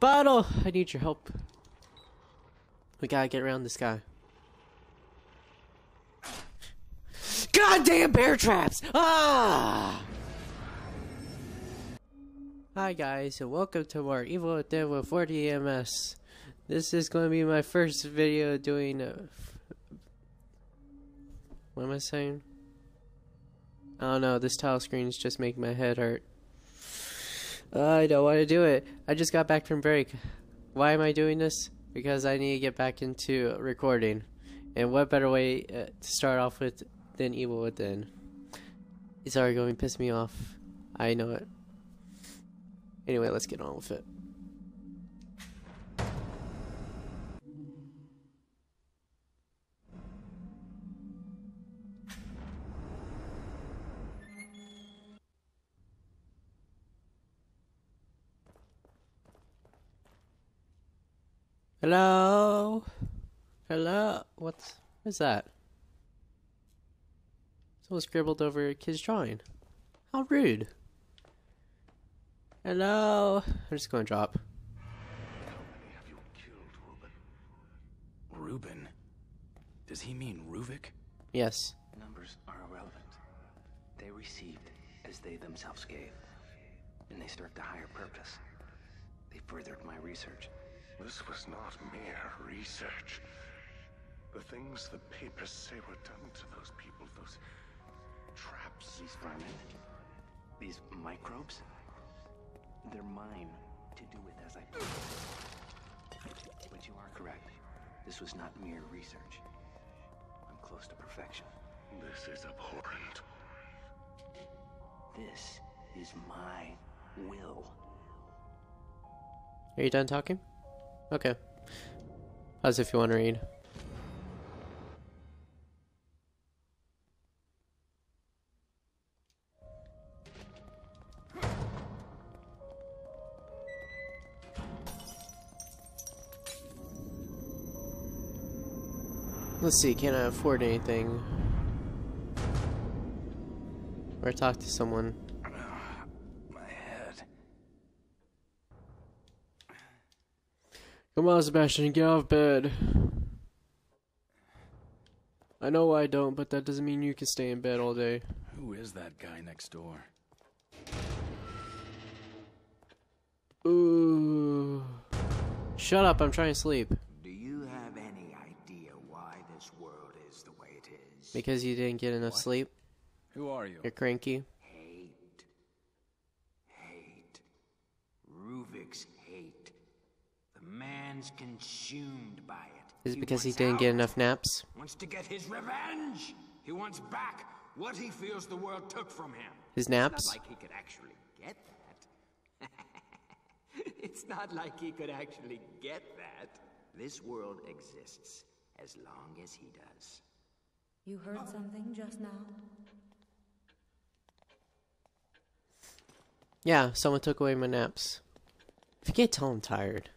Bottle! I need your help. We gotta get around this guy. Goddamn bear traps! Ah! Hi guys, and welcome to more Evil Dead with 40 EMS. This is going to be my first video doing. Uh, what am I saying? I don't know. This tile screen is just making my head hurt. I don't want to do it. I just got back from break. Why am I doing this? Because I need to get back into recording. And what better way uh, to start off with than Evil Within? It's already going to piss me off. I know it. Anyway, let's get on with it. Hello? Hello? What's, that? Someone scribbled over a kid's drawing. How rude. Hello? I'm just gonna drop. How many have you killed, Ruben? Ruben? Does he mean Ruvik? Yes. Numbers are irrelevant. They received as they themselves gave. And they served a higher purpose. They furthered my research. This was not mere research. The things the papers say were done to those people, those traps. These vermin, these microbes, they're mine to do with as I please. But you are correct. This was not mere research. I'm close to perfection. This is abhorrent. This is my will. Are you done talking? Okay. As if you want to read. Let's see, can I afford anything? Or talk to someone. Come on, Sebastian, get off bed. I know I don't, but that doesn't mean you can stay in bed all day. Who is that guy next door? Ooh. Shut up, I'm trying to sleep. Do you have any idea why this world is the way it is? Because you didn't get enough sleep? Who are you? You're cranky? Man's consumed by it. Is it because he wants didn't get enough naps? Wants to get his revenge. He wants back what he feels the world took from him. His naps? It's naps? not like he could actually get that. it's not like he could actually get that. This world exists as long as he does. You heard something just now? Yeah, someone took away my naps. If you can't tell I'm tired.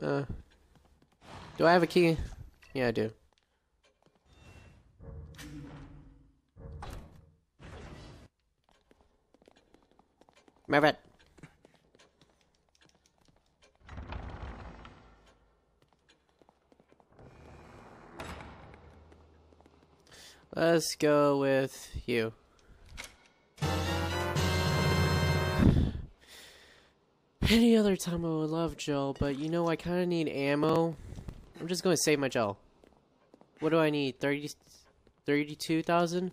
Uh, do I have a key? Yeah, I do. Move it. Let's go with you. Any other time I would love gel, but you know I kind of need ammo. I'm just going to save my gel. What do I need? 30, 32,000?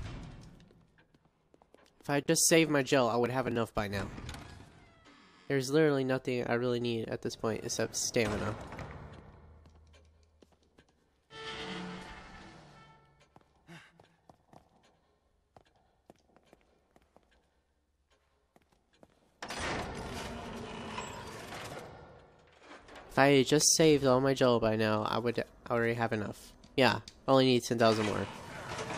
If I just save my gel, I would have enough by now. There's literally nothing I really need at this point except stamina. If I just saved all my gel by now, I would already have enough. Yeah, only need 10,000 more.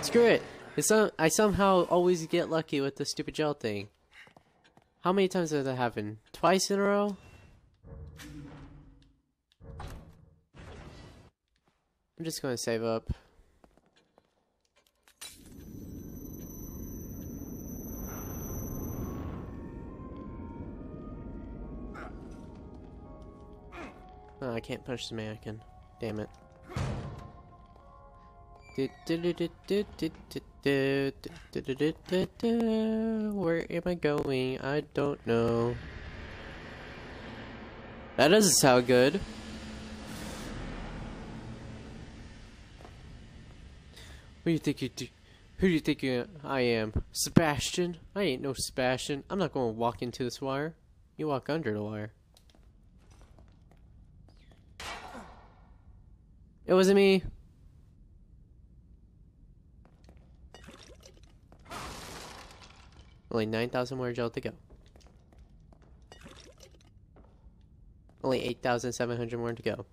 Screw it! It's some, I somehow always get lucky with the stupid gel thing. How many times has that happened? Twice in a row? I'm just going to save up. I can't punch the mannequin. Damn it. Where am I going? I don't know. That doesn't sound good. Who do you think you do? Who do you think you, I am? Sebastian? I ain't no Sebastian. I'm not going to walk into this wire. You walk under the wire. It wasn't me. Only 9,000 more gel to go. Only 8,700 more to go.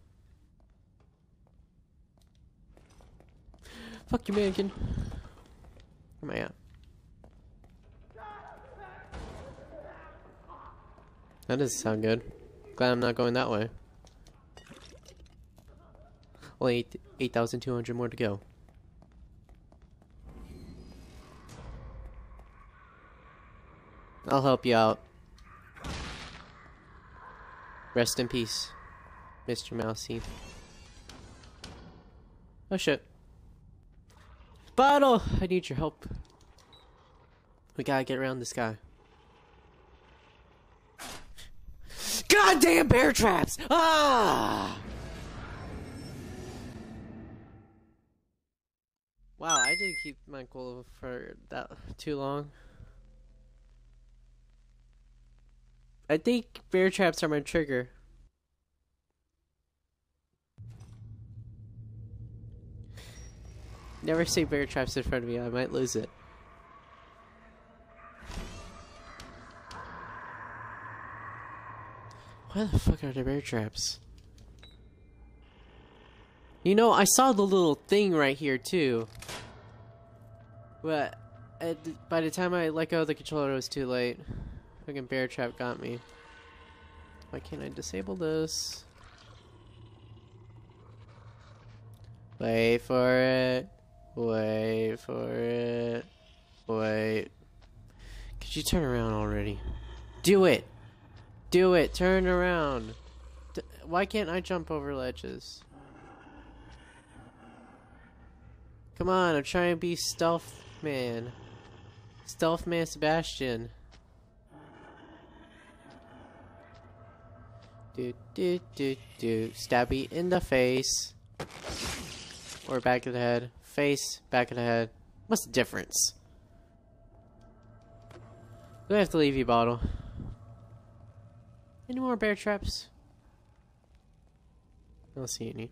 Fuck you, mannequin. Where am I at? That doesn't sound good. Glad I'm not going that way. Only 8,200 more to go. I'll help you out. Rest in peace, Mr. Mousy. Oh shit. Bottle! I need your help. We gotta get around this guy. Goddamn bear traps! Ah! Wow, I didn't keep my cool for that too long. I think bear traps are my trigger. Never say bear traps in front of me, I might lose it. Why the fuck are there bear traps? You know, I saw the little thing right here too. But at, by the time I let go of the controller, it was too late. Fucking bear trap got me. Why can't I disable this? Wait for it. Wait for it. Wait. Could you turn around already? Do it! Do it! Turn around! D why can't I jump over ledges? Come on, I'm trying to be stealth man. Stealth man Sebastian. Do do do do. Stabby in the face. Or back of the head. Face, back of the head. What's the difference? I have to leave you, bottle? Any more bear traps? I don't see any.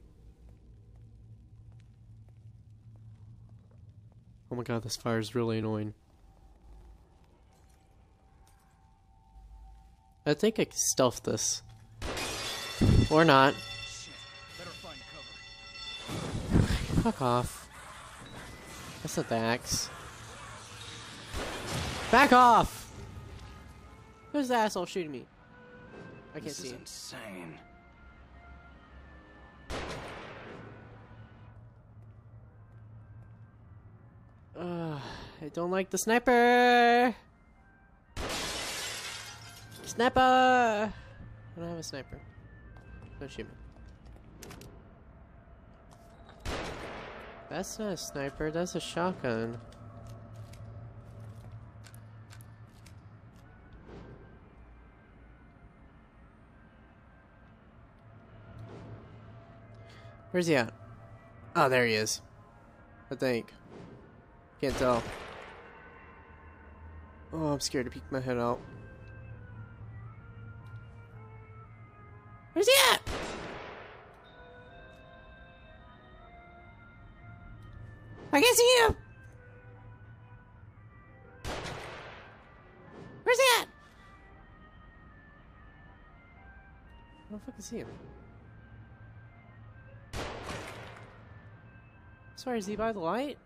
Oh my god, this fire is really annoying. I think I can stealth this. Or not. Fuck off. That's not the axe. Back off! Who's the asshole shooting me? I can't This see is him. insane. I don't like the sniper! Sniper! I don't have a sniper. Don't shoot me. That's not a sniper, that's a shotgun. Where's he at? Oh, there he is. I think. Can't tell. Oh, I'm scared to peek my head out. Where's he at? I can't see him. Where's he at? I don't fucking see him. Sorry, is he by the light?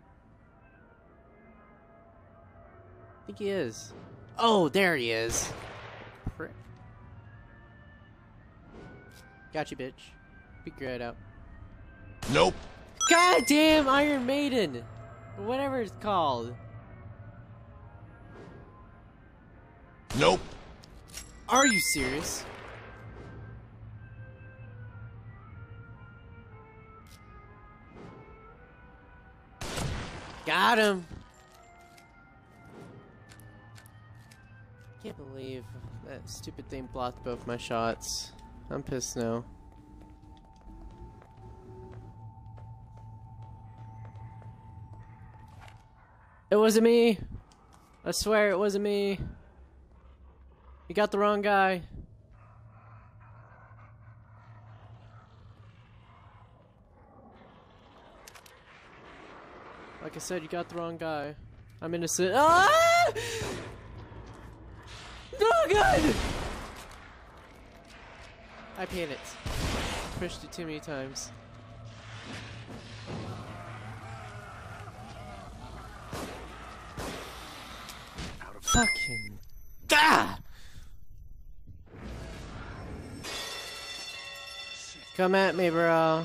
think he is. Oh, there he is. Gotcha, Got you, bitch. Figure it out. Nope. Goddamn Iron Maiden! Whatever it's called. Nope. Are you serious? Got him! I can't believe that stupid thing blocked both my shots. I'm pissed now. It wasn't me! I swear it wasn't me! You got the wrong guy. Like I said, you got the wrong guy. I'm innocent. Ah! No, God! I panicked. Pushed it too many times. Out of Fucking. Ah! Come at me, bro.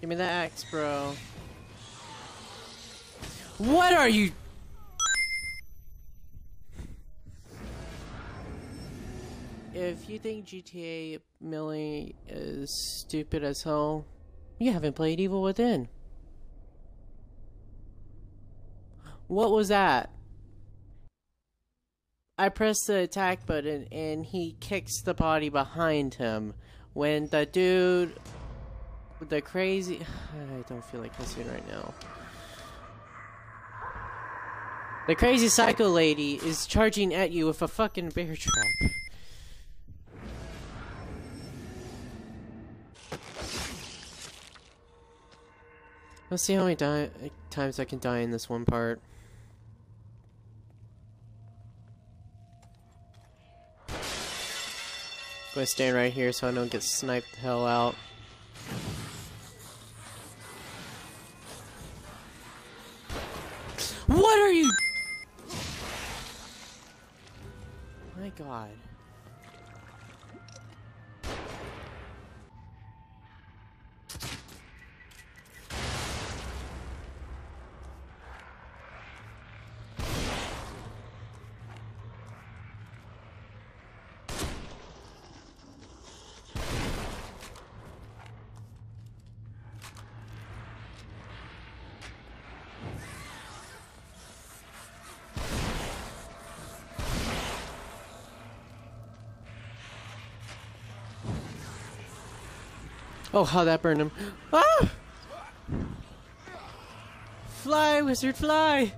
Give me the axe, bro. What are you? If you think GTA melee is stupid as hell, you haven't played Evil Within. What was that? I press the attack button and he kicks the body behind him. When the dude, the crazy, I don't feel like listening right now. The crazy psycho lady is charging at you with a fucking bear trap. Let's see how many times I can die in this one part. I'm gonna stand right here so I don't get sniped the hell out. What are you? My god. Oh, how that burned him. Ah! Fly, wizard, fly!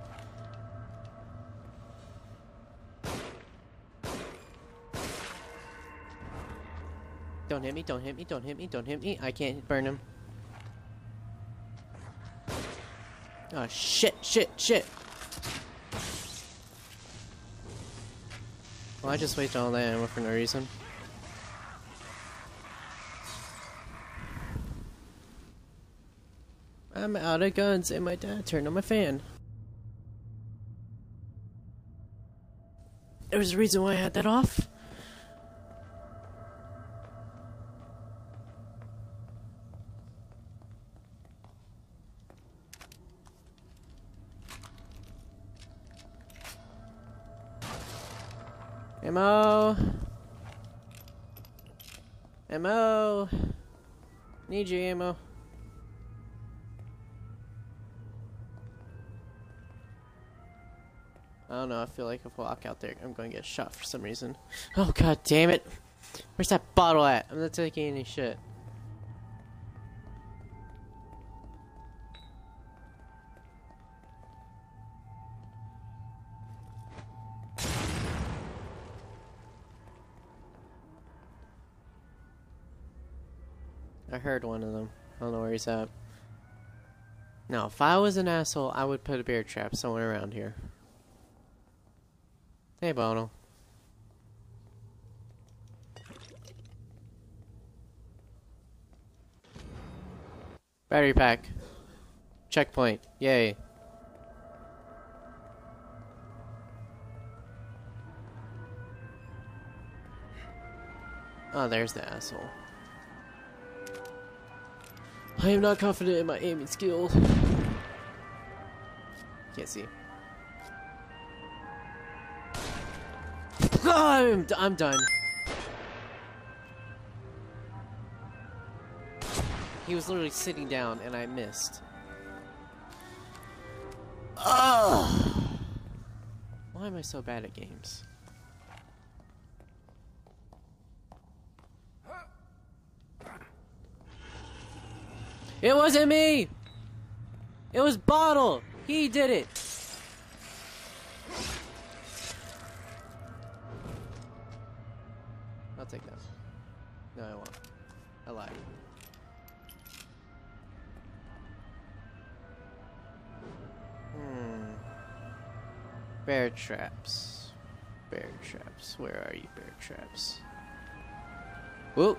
Don't hit me, don't hit me, don't hit me, don't hit me. I can't burn him. Oh, shit, shit, shit. Well, I just wasted all that ammo for no reason. I'm out of guns and my dad turned on my fan. There was a reason why I had that off. Ammo. Ammo. Need you ammo. I don't know, I feel like if I walk out there, I'm going to get shot for some reason. Oh god damn it! Where's that bottle at? I'm not taking any shit. I heard one of them. I don't know where he's at. Now, if I was an asshole, I would put a bear trap somewhere around here. Hey, Bono. Battery pack. Checkpoint. Yay. Oh, there's the asshole. I am not confident in my aiming skills. Can't see. I'm, I'm done. He was literally sitting down and I missed. Ugh. Why am I so bad at games? It wasn't me! It was Bottle! He did it! Bear traps. Bear traps. Where are you, bear traps? Whoa!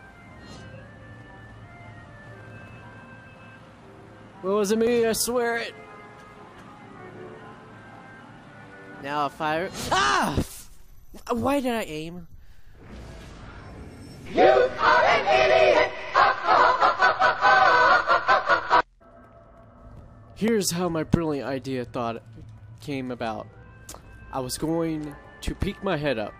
What was it me? I swear it. Now if I ah, why did I aim? You are an idiot. Here's how my brilliant idea thought came about. I was going to peek my head up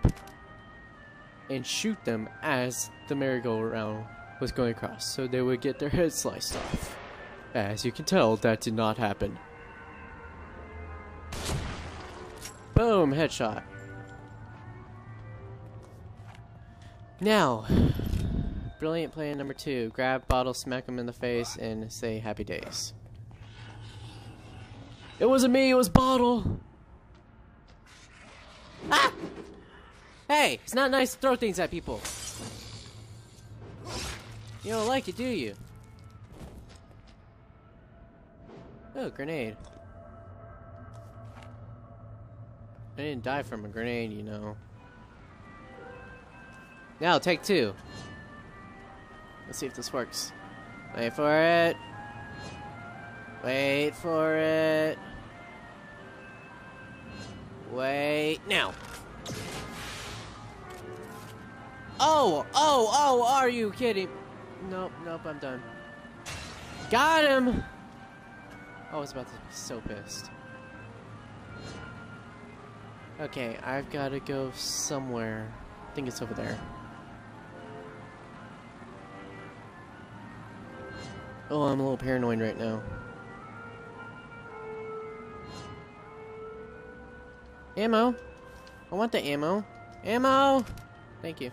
and shoot them as the merry-go-round was going across, so they would get their heads sliced off. As you can tell, that did not happen. Boom, headshot. Now, brilliant plan number two. Grab bottle, smack him in the face, and say happy days. It wasn't me, it was bottle! Ah! Hey, it's not nice to throw things at people. You don't like it, do you? Oh, grenade. I didn't die from a grenade, you know. Now, take two. Let's see if this works. Wait for it. Wait for it. Wait. Now. Oh, oh, oh, are you kidding? Nope, nope, I'm done. Got him! I was about to be so pissed. Okay, I've got to go somewhere. I think it's over there. Oh, I'm a little paranoid right now. Ammo! I want the ammo. Ammo! Thank you.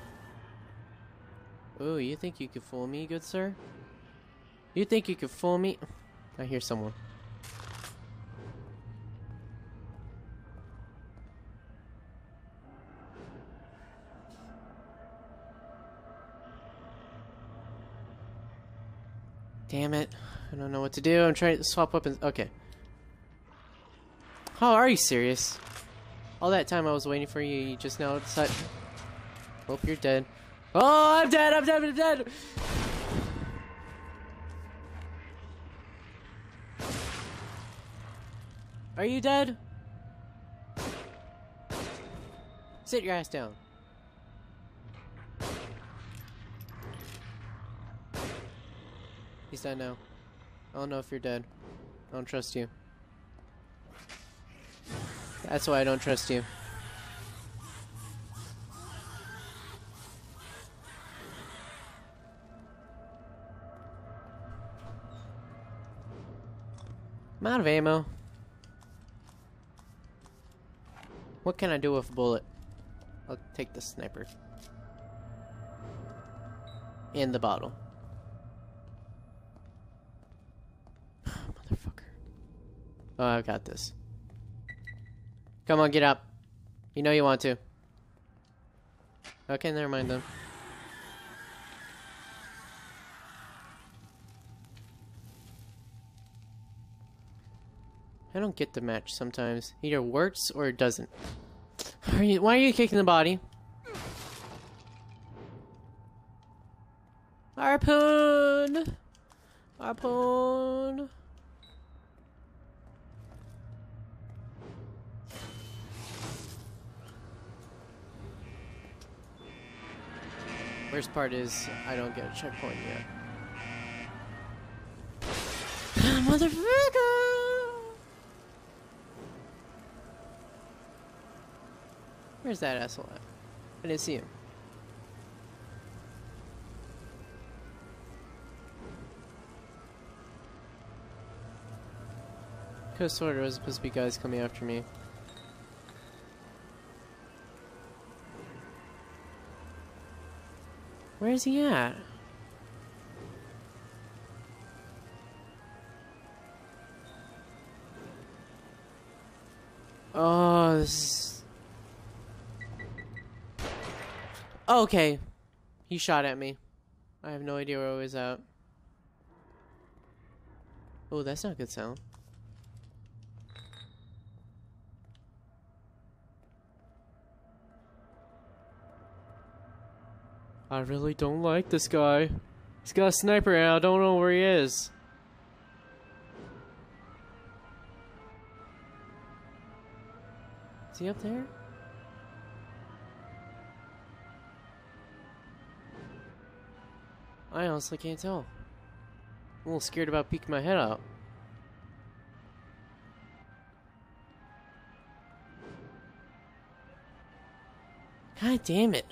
Oh, you think you could fool me, good sir? You think you could fool me? I hear someone. Damn it. I don't know what to do. I'm trying to swap weapons. Okay. Oh, are you serious? All that time I was waiting for you, you just now decided... Hope you're dead. Oh, I'm dead, I'm dead, I'm dead! Are you dead? Sit your ass down. He's dead now. I don't know if you're dead. I don't trust you. That's why I don't trust you. I'm out of ammo. What can I do with a bullet? I'll take the sniper. And the bottle. Motherfucker. Oh, I've got this. Come on, get up. You know you want to. Okay, never mind then. I don't get the match sometimes. Either works or it doesn't. Are you, why are you kicking the body? Harpoon! Harpoon! Worst part is, I don't get a checkpoint yet. Ah, motherfucker! Where's that asshole at? I didn't see him. Cause sort of was supposed to be guys coming after me. Where is he at? Oh, this is... Okay. He shot at me. I have no idea where I was at. Oh, that's not a good sound. I really don't like this guy. He's got a sniper and I don't know where he is. Is he up there? I honestly can't tell. I'm a little scared about peeking my head out. God damn it.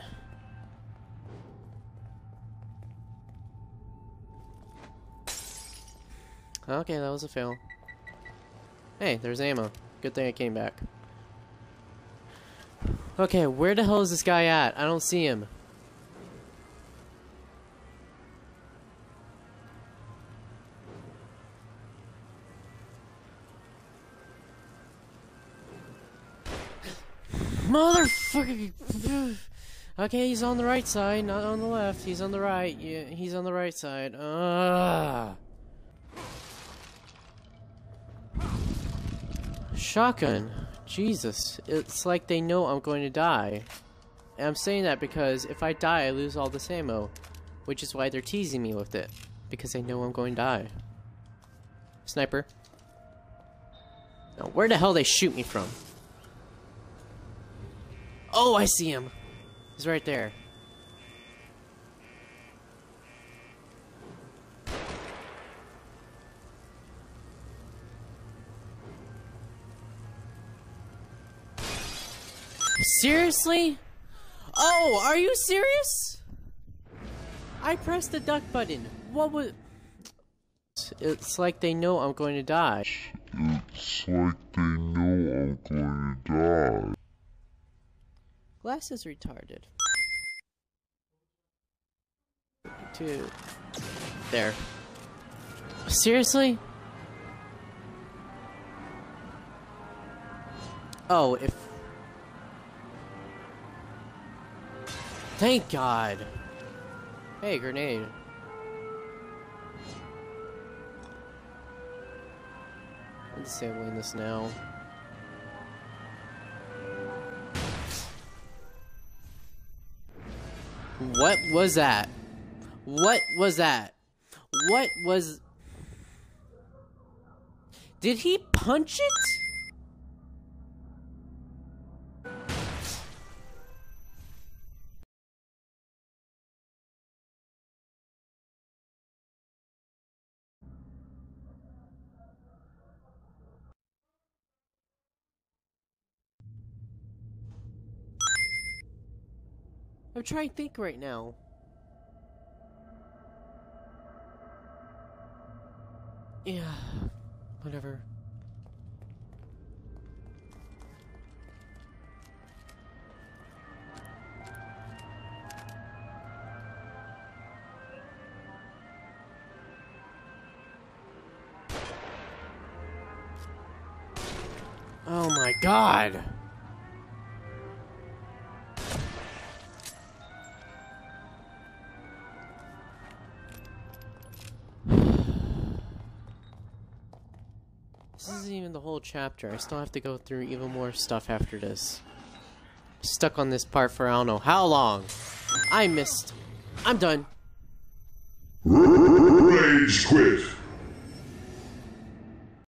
Okay, that was a fail. Hey, there's ammo. Good thing I came back. Okay, where the hell is this guy at? I don't see him. Motherfucker! Okay, he's on the right side, not on the left. He's on the right. Yeah, he's on the right side. Ugh. Shotgun. Jesus. It's like they know I'm going to die. And I'm saying that because if I die, I lose all this ammo. Which is why they're teasing me with it. Because they know I'm going to die. Sniper. Now, where the hell they shoot me from? Oh, I see him. He's right there. Seriously? Oh, are you serious? I pressed the duck button. What was... It's like they know I'm going to die. It's like they know I'm going to die. Glass is retarded. Two. There. Seriously? Oh, if... Thank God! Hey, grenade. I'm disabling this now. What was that? What was that? What was... Did he punch it? Trying to think right now. Yeah, whatever. Oh my god! Whole chapter. I still have to go through even more stuff after this. Stuck on this part for I don't know how long. I missed. I'm done. Rage quit.